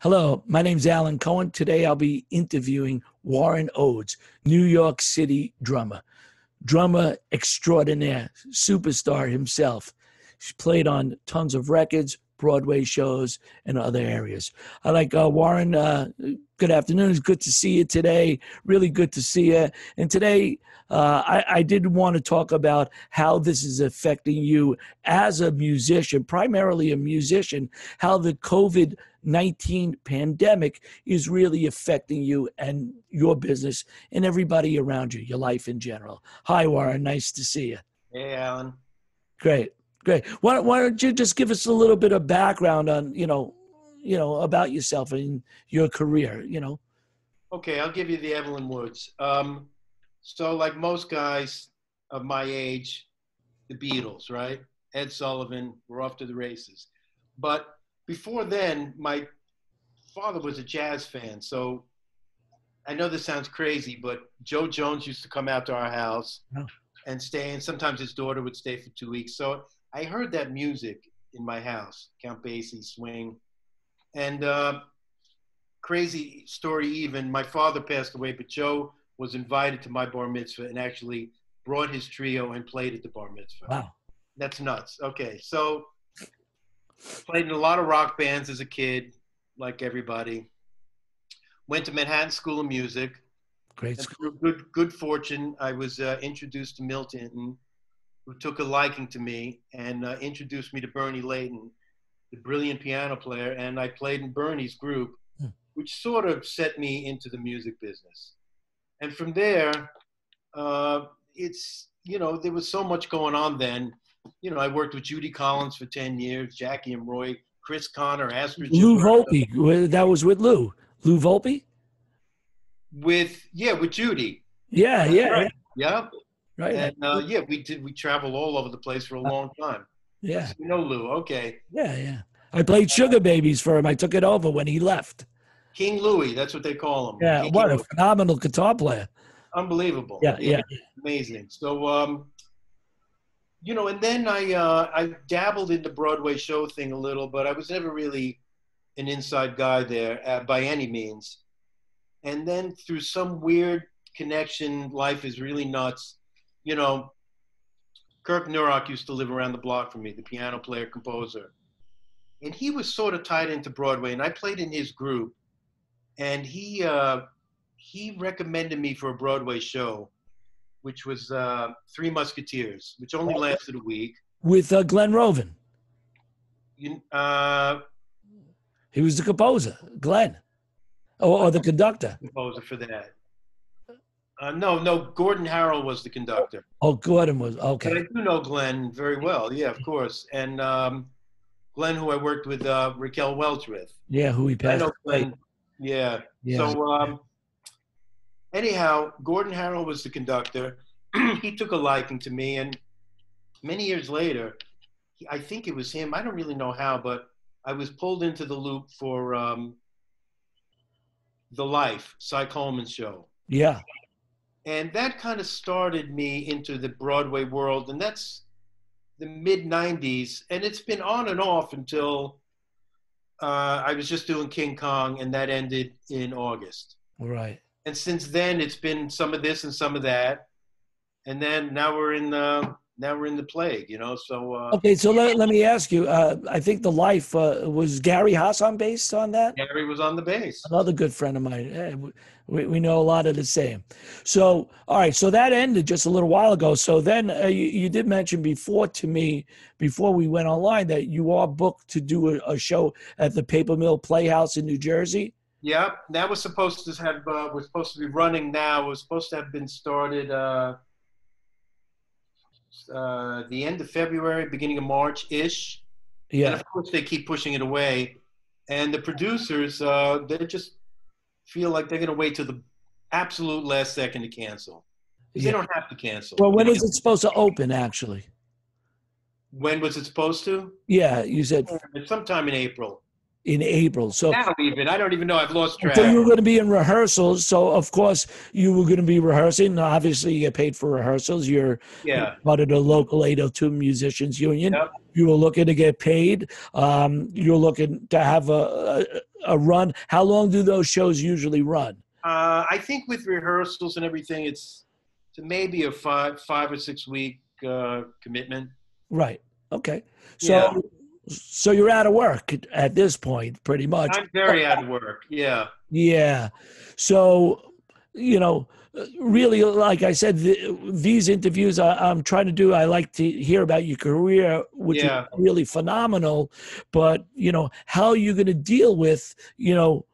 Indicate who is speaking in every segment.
Speaker 1: Hello, my name's Alan Cohen. Today I'll be interviewing Warren Odze, New York City drummer, drummer extraordinaire, superstar himself. He's played on tons of records, Broadway shows, and other areas. I like uh, Warren. Uh, good afternoon. It's good to see you today. Really good to see you. And today, uh, I, I, did want to talk about how this is affecting you as a musician, primarily a musician, how the COVID 19 pandemic is really affecting you and your business and everybody around you, your life in general. Hi, Warren. Nice to see you.
Speaker 2: Hey, Alan.
Speaker 1: Great. Great. Why, why don't you just give us a little bit of background on, you know, you know, about yourself and your career, you know?
Speaker 2: Okay, I'll give you the Evelyn Woods. Um, so, like most guys of my age, the Beatles, right? Ed Sullivan, we're off to the races. But before then, my father was a jazz fan. So I know this sounds crazy, but Jo Jones used to come out to our house oh. and stay, and sometimes his daughter would stay for two weeks. So I heard that music in my house, Count Basie, swing, and uh, crazy story. Even my father passed away, but Jo was invited to my bar mitzvah and actually brought his trio and played at the bar mitzvah.
Speaker 1: Wow,
Speaker 2: that's nuts. Okay, so played in a lot of rock bands as a kid, like everybody. Went to Manhattan School of Music.
Speaker 1: Great school.
Speaker 2: Good, good fortune. I was uh, introduced to Milton who took a liking to me and uh, introduced me to Bernie Leighton, the brilliant piano player, and I played in Bernie's group, hmm. which sort of set me into the music business. And from there, uh, it's you know there was so much going on then. You know, I worked with Judy Collins for ten years, Jackie and Roy, Chris Connor, Astrid.
Speaker 1: Lou Volpe, that was with Lou. Lou Volpe.
Speaker 2: With yeah, with Judy.
Speaker 1: Yeah, yeah, right.
Speaker 2: yeah.
Speaker 1: Right.
Speaker 2: And uh, yeah, we did. We traveled all over the place for a uh, long time.
Speaker 1: Yeah.
Speaker 2: You know Lou. Okay.
Speaker 1: Yeah, yeah. I played Sugar Babies for him. I took it over when he left.
Speaker 2: King Louie, that's what they call him.
Speaker 1: Yeah,
Speaker 2: King
Speaker 1: what Louie. a phenomenal guitar player.
Speaker 2: Unbelievable.
Speaker 1: Yeah, yeah.
Speaker 2: Amazing. So, um, you know, and then I uh, I dabbled in the Broadway show thing a little, but I was never really an inside guy there uh, by any means. And then through some weird connection, life is really nuts you know, Kirk Nurock used to live around the block from me, the piano player composer. And he was sort of tied into Broadway, and I played in his group. And he uh, he recommended me for a Broadway show, which was uh, Three Musketeers, which only lasted a week.
Speaker 1: With uh, Glenn Roven.
Speaker 2: You, uh,
Speaker 1: he was the composer, Glenn, or, or the conductor.
Speaker 2: Composer for that. Uh, no, no. Gordon Harrell was the conductor.
Speaker 1: Oh, Gordon was okay.
Speaker 2: But I do know Glenn very well. Yeah, of course. And um, Glenn, who I worked with uh, Raquel Welch with.
Speaker 1: Yeah, who he passed.
Speaker 2: I know Glenn. Yeah. yeah. So um, anyhow, Gordon Harrell was the conductor. he took a liking to me, and many years later, I think it was him. I don't really know how, but I was pulled into the loop for um, the Life Cy Coleman show.
Speaker 1: Yeah
Speaker 2: and that kind of started me into the Broadway world, and that's the mid '90s, and it's been on and off until uh, I was just doing King Kong, and that ended in August.
Speaker 1: Right.
Speaker 2: And since then, it's been some of this and some of that, and then now we're in the now we're in the plague, you know. So uh,
Speaker 1: okay, so let, let me ask you. Uh, I think the life uh, was Gary Hassan based on that.
Speaker 2: Gary was on the bass.
Speaker 1: Another good friend of mine. We, we know a lot of the same. So all right, so that ended just a little while ago. So then uh, you, you, did mention before to me before we went online that you are booked to do a, a show at the Paper Mill Playhouse in New Jersey.
Speaker 2: Yeah, that was supposed to have uh, was supposed to be running now. It was supposed to have been started uh, the end of February, beginning of March ish.
Speaker 1: Yeah.
Speaker 2: And of course, they keep pushing it away. And the producers, uh, they just feel like they're going to wait till the absolute last second to cancel. Yeah. They don't have to cancel.
Speaker 1: Well, when is it supposed to open, actually?
Speaker 2: When was it supposed to?
Speaker 1: Yeah, you said
Speaker 2: sometime in April
Speaker 1: in April. So
Speaker 2: now even I don't even know. I've lost track.
Speaker 1: So you were going to be in rehearsals. So of course you were going to be rehearsing. Obviously, you get paid for rehearsals. You're
Speaker 2: yeah.
Speaker 1: part of the local 802 musicians union.
Speaker 2: Yep.
Speaker 1: You were looking to get paid. Um, you're looking to have a, a, a run? How long do those shows usually run?
Speaker 2: Uh, I think with rehearsals and everything, it's, it's maybe a five five or six week uh, commitment.
Speaker 1: Right. Okay. So
Speaker 2: Yeah.
Speaker 1: So you're out of work at this point, pretty much.
Speaker 2: I'm very out of work. Yeah.
Speaker 1: Yeah. So, you know, really, like I said, the, these interviews I, I'm trying to do, I like to hear about your career, which
Speaker 2: Yeah.
Speaker 1: is really phenomenal. But, you know, how are you going to deal with, you know,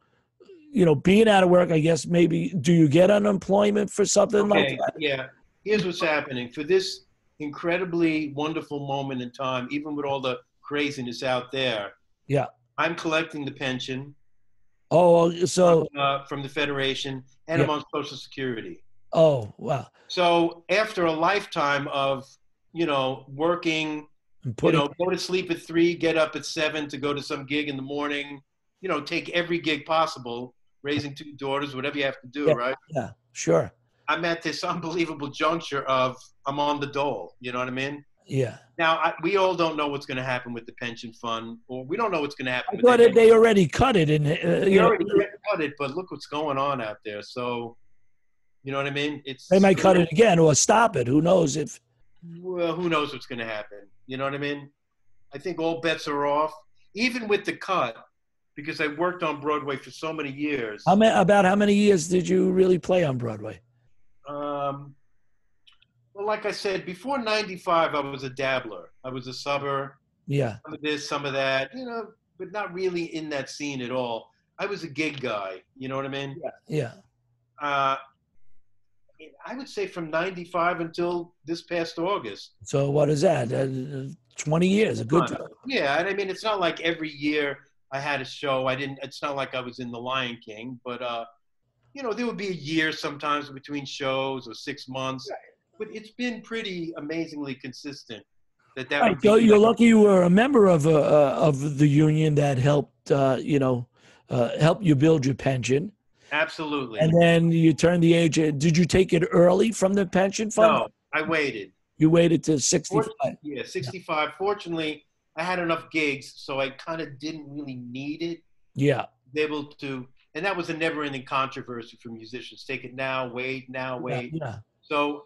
Speaker 1: you know, being out of work, I guess maybe do you get unemployment for something like that?
Speaker 2: Yeah. Here's what's happening for this incredibly wonderful moment in time, even with all the craziness out there.
Speaker 1: Yeah.
Speaker 2: I'm collecting the pension
Speaker 1: Oh, so,
Speaker 2: uh, from the Federation and I'm
Speaker 1: Yeah.
Speaker 2: on Social Security.
Speaker 1: oh, wow.
Speaker 2: So after a lifetime of, you know, working, you know, go to sleep at three, get up at seven to go to some gig in the morning, you know, take every gig possible, raising two daughters, whatever you have to do,
Speaker 1: Yeah.
Speaker 2: right?
Speaker 1: yeah, sure.
Speaker 2: I'm at this unbelievable juncture of I'm on the dole. You know what I mean?
Speaker 1: Yeah.
Speaker 2: Now I, we all don't know what's going to happen with the pension fund, or we don't know what's going to happen.
Speaker 1: I thought it, they already cut it and, uh,
Speaker 2: they
Speaker 1: you know,
Speaker 2: already cut it, but look what's going on out there. So, you know what I mean? It's
Speaker 1: they might cut it again or stop it. Who knows if,
Speaker 2: Well, who knows what's going to happen? You know what I mean? I think all bets are off, even with the cut, because I worked on Broadway for so many years.
Speaker 1: how many, about how many years did you really play on Broadway?
Speaker 2: Um, well, like I said, before '95, I was a dabbler. I was a subber,
Speaker 1: Yeah.
Speaker 2: some of this, some of that, you know, but not really in that scene at all. I was a gig guy. You know what I mean?
Speaker 1: Yeah.
Speaker 2: Uh, I would say from '95 until this past August.
Speaker 1: So what is that? Uh, 20 years, a good time.
Speaker 2: Yeah, and I mean, it's not like every year I had a show. I didn't. It's not like I was in The Lion King, but uh, you know, there would be a year sometimes between shows or six months. But it's been pretty amazingly consistent. That that
Speaker 1: Right. So you're lucky you were a member of uh, uh, of the union that helped, uh, you know, uh, help you build your pension.
Speaker 2: absolutely.
Speaker 1: And then you turned the age. Did you take it early from the pension fund?
Speaker 2: no, I waited.
Speaker 1: You waited to 65.
Speaker 2: Yeah, 65. Fortunately, I had enough gigs, so I kind of didn't really need it.
Speaker 1: Yeah.
Speaker 2: Able to, and that was a never-ending controversy for musicians. Take it now, wait now, wait.
Speaker 1: Yeah.
Speaker 2: So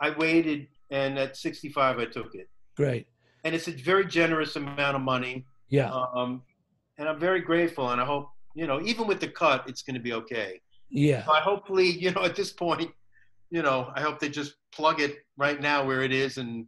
Speaker 2: I waited, and at 65, I took it.
Speaker 1: Great.
Speaker 2: And it's a very generous amount of money.
Speaker 1: Yeah.
Speaker 2: Um, and I'm very grateful, and I hope, you know, even with the cut, it's going to be okay.
Speaker 1: Yeah.
Speaker 2: So I hopefully, you know, at this point, you know, I hope they just plug it right now where it is and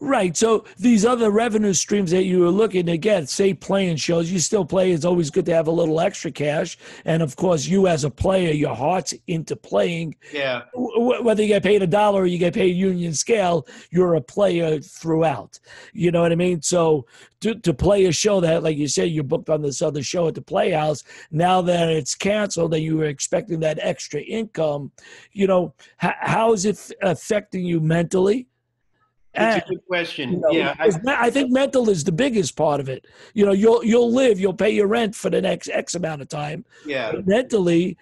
Speaker 1: Right. So these other revenue streams that you were looking to get, say playing shows, you still play. It's always good to have a little extra cash. And of course, you as a player, your heart's into playing.
Speaker 2: yeah,
Speaker 1: Whether you get paid a dollar or you get paid union scale, you're a player throughout. You know what I mean? So to, to play a show that, like you said, you're booked on this other show at the Playhouse, now that it's canceled and you were expecting that extra income, you know, how is it f- affecting you mentally? And-
Speaker 2: a good question.
Speaker 1: you know,
Speaker 2: yeah, I,
Speaker 1: I think mental is the biggest part of it. You know, you'll you'll live, you'll pay your rent for the next X amount of time.
Speaker 2: yeah.
Speaker 1: But mentally,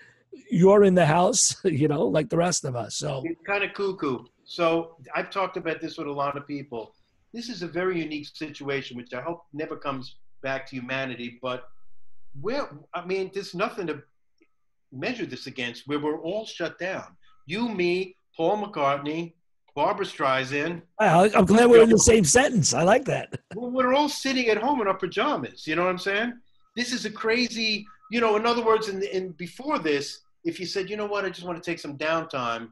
Speaker 1: you're in the house, you know, like the rest of us. So
Speaker 2: It's kind of cuckoo. So I've talked about this with a lot of people. This is a very unique situation, which I hope never comes back to humanity. But where, I mean, there's nothing to measure this against where we're all shut down. You, me, Paul McCartney, Barbra Streisand,
Speaker 1: I- I'm glad we're in the same sentence. I like that.
Speaker 2: Well, we're all sitting at home in our pajamas. You know what I'm saying? This is a crazy, you know, in other words, in, in before this, if you said, you know what, I just want to take some downtime,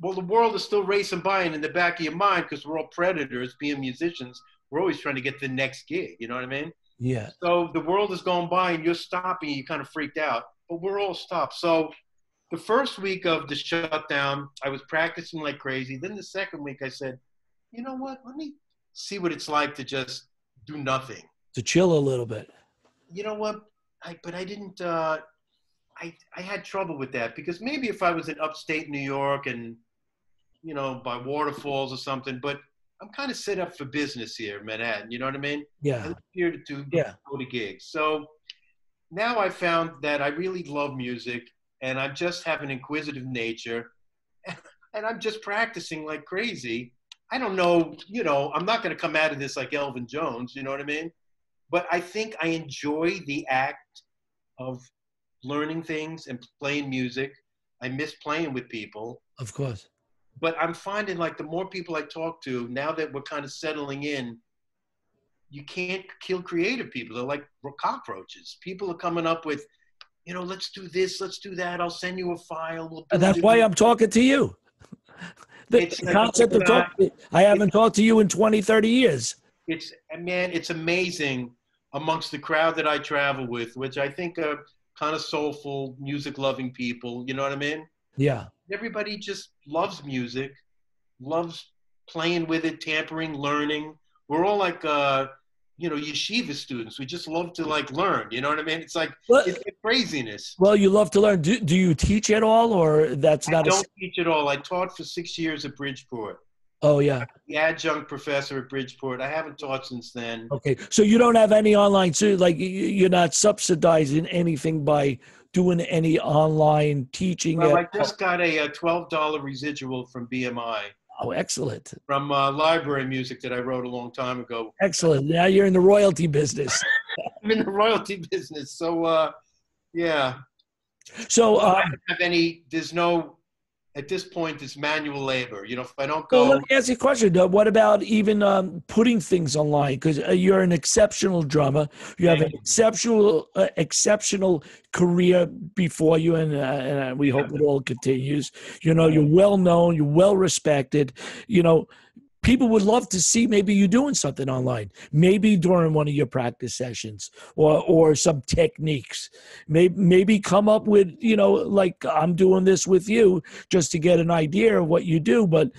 Speaker 2: well, the world is still racing by, and in the back of your mind, because we're all predators, being musicians, we're always trying to get the next gig. You know what I mean?
Speaker 1: Yeah.
Speaker 2: So the world is going by, and you're stopping, you kind of freaked out, but we're all stopped. So the first week of the shutdown, I was practicing like crazy. Then the second week, I said, you know what, let me see what it's like to just do nothing.
Speaker 1: To chill a little bit.
Speaker 2: You know what? I but I didn't. Uh, I I had trouble with that because maybe if I was in upstate New York and you know by waterfalls or something, but I'm kind of set up for business here in Manhattan. You know what I mean? Yeah. I
Speaker 1: Yeah.
Speaker 2: live here to, to
Speaker 1: Yeah.
Speaker 2: go to gigs. So now I found that I really love music and I just have an inquisitive nature and I'm just practicing like crazy. I don't know, you know, I'm not going to come out of this like Elvin Jones, you know what I mean? But I think I enjoy the act of learning things and playing music. I miss playing with people.
Speaker 1: Of course.
Speaker 2: But I'm finding like the more people I talk to, now that we're kind of settling in, you can't kill creative people. They're like cockroaches. People are coming up with, you know, let's do this, let's do that. I'll send you a file. We'll
Speaker 1: and that's why I'm talking to you. The it's concept of talking, I haven't talked to you in 20, 30 years.
Speaker 2: It's, man, it's amazing amongst the crowd that I travel with, which I think are kind of soulful, music loving people. You know what I mean?
Speaker 1: Yeah.
Speaker 2: Everybody just loves music, loves playing with it, tampering, learning. We're all like, uh, you know, yeshiva students. We just love to like learn. You know what I mean? It's like well, it's craziness.
Speaker 1: Well, you love to learn. Do, do you teach at all, or that's not?
Speaker 2: I don't a... teach at all. I taught for six years at Bridgeport.
Speaker 1: Oh yeah.
Speaker 2: The adjunct professor at Bridgeport. I haven't taught since then.
Speaker 1: Okay, so you don't have any online, so like you're not subsidizing anything by doing any online teaching.
Speaker 2: Well, at- I just got a, a twelve dollar residual from BMI.
Speaker 1: Oh, excellent.
Speaker 2: From uh, library music that I wrote a long time ago.
Speaker 1: Excellent. Now you're in the royalty business.
Speaker 2: I'm in the royalty business. So, uh, yeah.
Speaker 1: So, um, I
Speaker 2: don't have any, there's no at this point it's manual labor. You know, if I don't go.
Speaker 1: Well, let me ask you a question. What about even um, putting things online? Because uh, you're an exceptional drummer. You have an exceptional, uh, exceptional career before you, and, uh, and we hope it all continues. You know, you're well known. You're well respected. You know, people would love to see maybe you doing something online. Maybe during one of your practice sessions or or some techniques. Maybe maybe come up with you know like i'm doing this with you just to get an idea of what you do but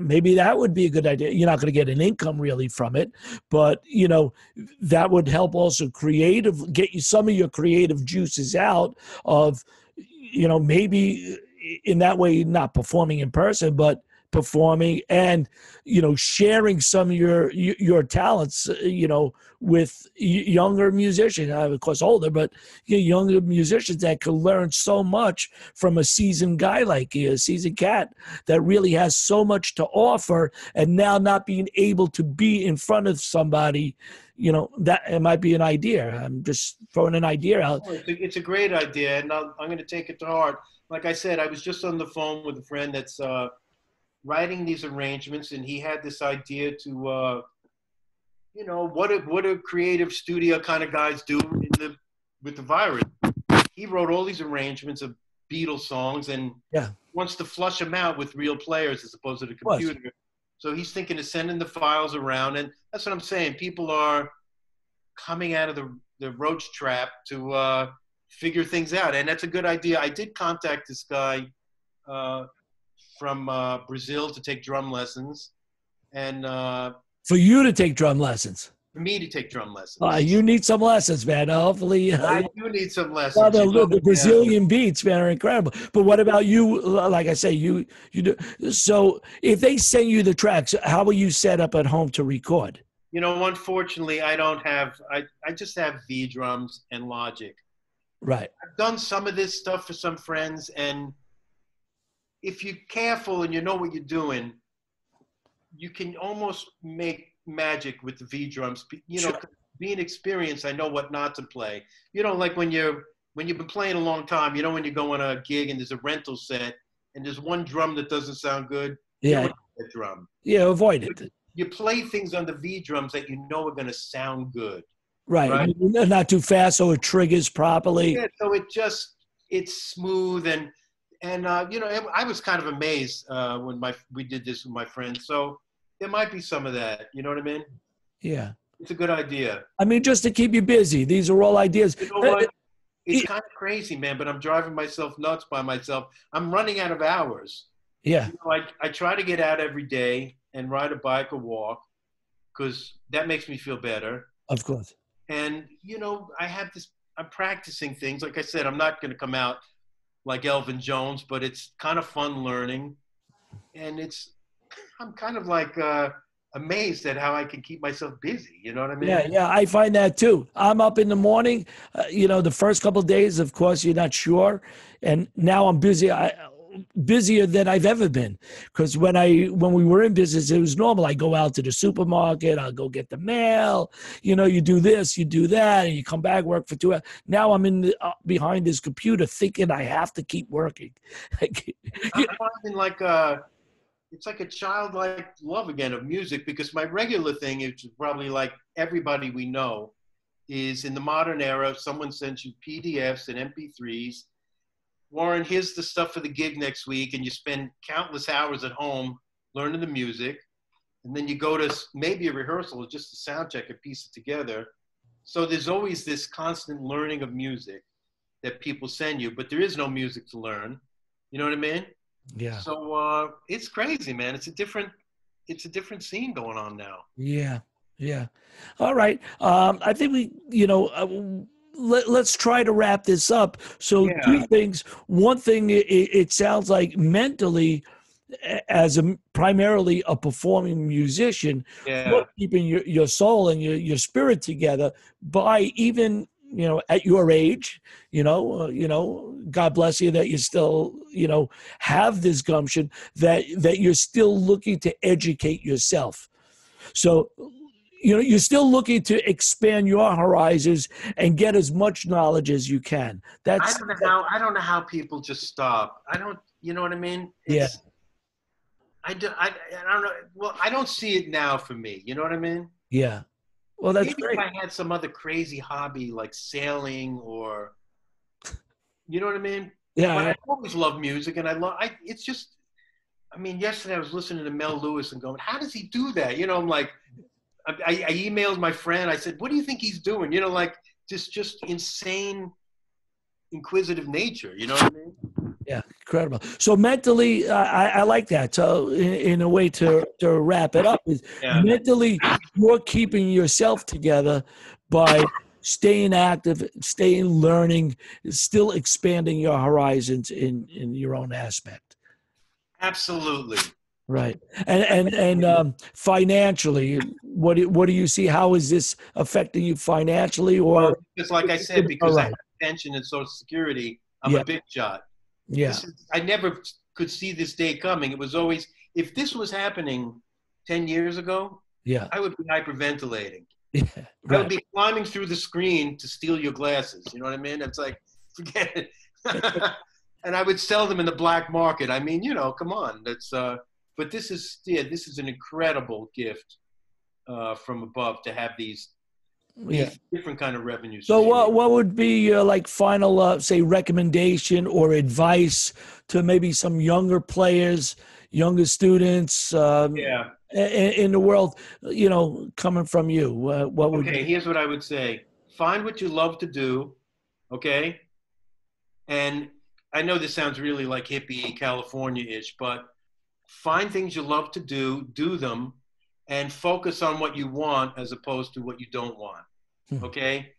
Speaker 1: maybe that would be a good idea. You're not going to get an income really from it but you know that would help also creative get you some of your creative juices out of you know maybe in that way not performing in person but performing and you know sharing some of your your talents uh, you know with younger musicians. Of course older but younger musicians that can learn so much from a seasoned guy like you a seasoned cat that really has so much to offer and now not being able to be in front of somebody you know that it might be an idea. I'm just throwing an idea out.
Speaker 2: It's a, it's a great idea and i am going to take it to heart. Like i said i was just on the phone with a friend that's uh, writing these arrangements, and he had this idea to, uh, you know, what do, what do creative studio kind of guys do in the with the virus? He wrote all these arrangements of Beatles songs and
Speaker 1: yeah.
Speaker 2: wants to flush them out with real players as opposed to the computer. So he's thinking of sending the files around, and that's what I'm saying. People are coming out of the the roach trap to uh, figure things out, and that's a good idea. I did contact this guy uh, from uh, Brazil to take drum lessons, and uh,
Speaker 1: for you to take drum lessons.
Speaker 2: For me to take drum lessons.
Speaker 1: Uh, you need some lessons, man. Hopefully,
Speaker 2: uh, I do need some lessons.
Speaker 1: the, the, the Brazilian yeah. beats, man, are incredible. But what about you? Like I say, you you do. So, if they send you the tracks, how will you set up at home to record?
Speaker 2: You know, unfortunately, I don't have. I I just have V drums and Logic.
Speaker 1: Right.
Speaker 2: I've done some of this stuff for some friends, and if you're careful and you know what you're doing, you can almost make magic with the V drums. You know, sure. being experienced, I know what not to play. You know, like when you're when you've been playing a long time, you know when you go on a gig and there's a rental set and there's one drum that doesn't sound good.
Speaker 1: Yeah.
Speaker 2: drum.
Speaker 1: Yeah, avoid it.
Speaker 2: You play things on the V drums that you know are going to sound good.
Speaker 1: Right. right. Not too fast so it triggers properly.
Speaker 2: Yeah, so it just it's smooth and and uh, you know, I was kind of amazed uh, when my we did this with my friends. So there might be some of that. You know what I mean?
Speaker 1: Yeah.
Speaker 2: It's a good idea.
Speaker 1: I mean, just to keep you busy. These are all ideas.
Speaker 2: You know what? It's kind of crazy, man. But I'm driving myself nuts by myself. I'm running out of hours.
Speaker 1: Yeah.
Speaker 2: You know, I I try to get out every day and ride a bike or walk because that makes me feel better.
Speaker 1: Of course.
Speaker 2: And you know, I have this. I'm practicing things. Like I said, I'm not going to come out like Elvin Jones, but it's kind of fun learning. And it's, I'm kind of like uh, amazed at how I can keep myself busy. You know what I mean?
Speaker 1: Yeah, yeah, I find that too. I'm up in the morning. Uh, you know, the first couple days, of course, you're not sure, and now I'm busy. I busier than I've ever been. Because when I when we were in business, it was normal. I go out to the supermarket, I'll go get the mail. You know, you do this, you do that, and you come back work for two hours. Now I'm in the, uh, behind this computer, thinking I have to keep working.
Speaker 2: I'm finding like uh, it's like a childlike love again of music because my regular thing is probably like everybody we know is in the modern era. Someone sends you PDFs and MP3s Warren, here's the stuff for the gig next week, and you spend countless hours at home learning the music, and then you go to maybe a rehearsal, or just a sound check and piece it together. So there's always this constant learning of music that people send you, but there is no music to learn. You know what I mean?
Speaker 1: Yeah.
Speaker 2: So uh, it's crazy, man. It's a different, it's a different scene going on now.
Speaker 1: Yeah. Yeah. All right. Um, I think we, you know, uh, let, us try to wrap this up. So, yeah. two things. One thing, it, it, sounds like mentally, as a primarily a performing musician,
Speaker 2: yeah.
Speaker 1: keeping your, your soul and your, your spirit together by even you know at your age you know uh, you know god bless you that you still you know have this gumption that that you're still looking to educate yourself so you know you're still looking to expand your horizons and get as much knowledge as you can. That's
Speaker 2: i don't know how i don't know how people just stop. I don't you know what i mean?
Speaker 1: It's, yeah
Speaker 2: I, do, I, I don't know well i don't see it now for me you know what i mean?
Speaker 1: Yeah. Well that's
Speaker 2: Maybe
Speaker 1: great.
Speaker 2: if i had some other crazy hobby like sailing or you know what i mean?
Speaker 1: Yeah
Speaker 2: but i always love music and i love i it's just I mean, yesterday I was listening to Mel Lewis and going, "How does he do that?" You know, I'm like, I, I, emailed my friend. I said, "What do you think he's doing?" You know, like just just insane, inquisitive nature. You know what I mean?
Speaker 1: Yeah, incredible. So mentally, uh, I, I, like that. So in, in, a way to to wrap it up is yeah. mentally, you're keeping yourself together by staying active, staying learning, still expanding your horizons in in your own aspect.
Speaker 2: Absolutely.
Speaker 1: Right. And and and um, financially, what do, what do you see? How is this affecting you financially? Or
Speaker 2: because, like I said, because right. I have pension and Social Security, I'm
Speaker 1: yeah.
Speaker 2: a big shot.
Speaker 1: Yeah.
Speaker 2: Is, I never could see this day coming. It was always if this was happening ten years ago,
Speaker 1: yeah,
Speaker 2: I would be hyperventilating.
Speaker 1: Yeah, right.
Speaker 2: I would be climbing through the screen to steal your glasses. You know what I mean? It's like forget it. and I would sell them in the black market. I mean, you know, come on, that's. uh but this is yeah, this is an incredible gift uh, from above to have these, yeah. different kind of revenues.
Speaker 1: So what what would be your like final uh, say recommendation or advice to maybe some younger players, younger students? Um,
Speaker 2: yeah.
Speaker 1: In, in, the world, you know, coming from you, uh, what would?
Speaker 2: Okay, here's what I would say: find what you love to do, okay, and I know this sounds really like hippie California-ish, but find things you love to do, do them, and focus on what you want as opposed to what you don't want. Hmm. Okay?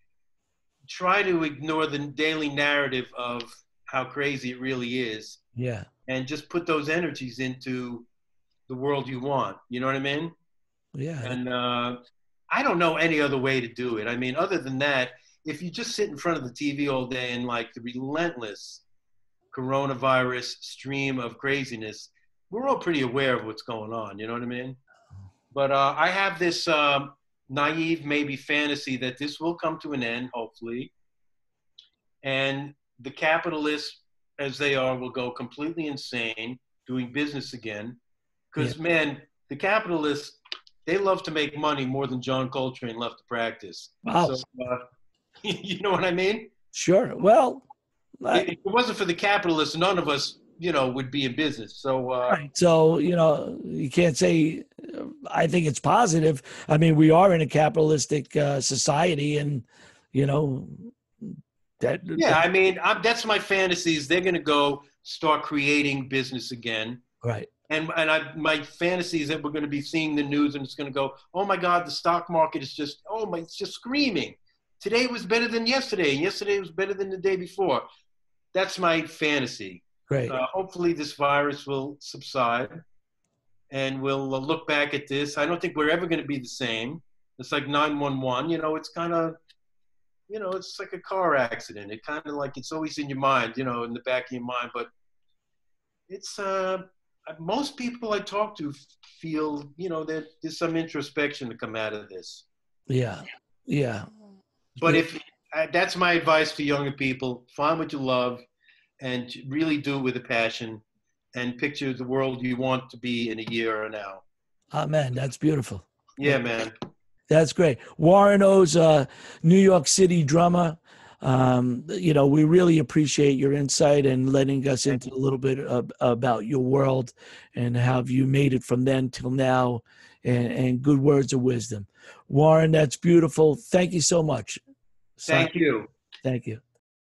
Speaker 2: Try to ignore the daily narrative of how crazy it really is.
Speaker 1: Yeah.
Speaker 2: And just put those energies into the world you want. You know what I mean?
Speaker 1: Yeah.
Speaker 2: And uh, I don't know any other way to do it. I mean, other than that, if you just sit in front of the TV all day and like the relentless coronavirus stream of craziness, we're all pretty aware of what's going on. You know what I mean? But uh, I have this um, naive, maybe fantasy that this will come to an end, hopefully, and the capitalists, as they are, will go completely insane doing business again. Because yeah. man, the capitalists they love to make money more than John Coltrane left to practice.
Speaker 1: Wow.
Speaker 2: So, uh, you know what I mean?
Speaker 1: Sure. Well,
Speaker 2: I, if it wasn't for the capitalists, none of us you know would be in business. So uh,
Speaker 1: right. so you know you can't say i think it's positive. I mean we are in a capitalistic uh, society and you know that
Speaker 2: yeah
Speaker 1: that,
Speaker 2: i mean I'm, that's my fantasies they're going to go start creating business again.
Speaker 1: Right.
Speaker 2: And and I, my fantasy is that we're going to be seeing the news and it's going to go oh my god the stock market is just oh my it's just screaming. Today was better than yesterday. And yesterday was better than the day before. That's my fantasy
Speaker 1: Great. Uh,
Speaker 2: hopefully, this virus will subside, and we'll uh, look back at this. I don't think we're ever going to be the same. It's like 911. You know, it's kind of, you know, it's like a car accident. It kind of like it's always in your mind, you know, in the back of your mind. But it's uh, most people I talk to feel you know that there's some introspection to come out of this.
Speaker 1: Yeah, yeah.
Speaker 2: But if uh, that's my advice to younger people, find what you love, and really do it with a passion, and picture the world you want to be in a year or now.
Speaker 1: Amen. That's beautiful.
Speaker 2: Yeah, man.
Speaker 1: That's great. Warren uh, New York City drummer. Um, you know, we really appreciate your insight and letting us into a little bit of, about your world and how you made it from then till now and, and good words of wisdom. Warren, that's beautiful. Thank you so much.
Speaker 2: Thank you.
Speaker 1: Thank you.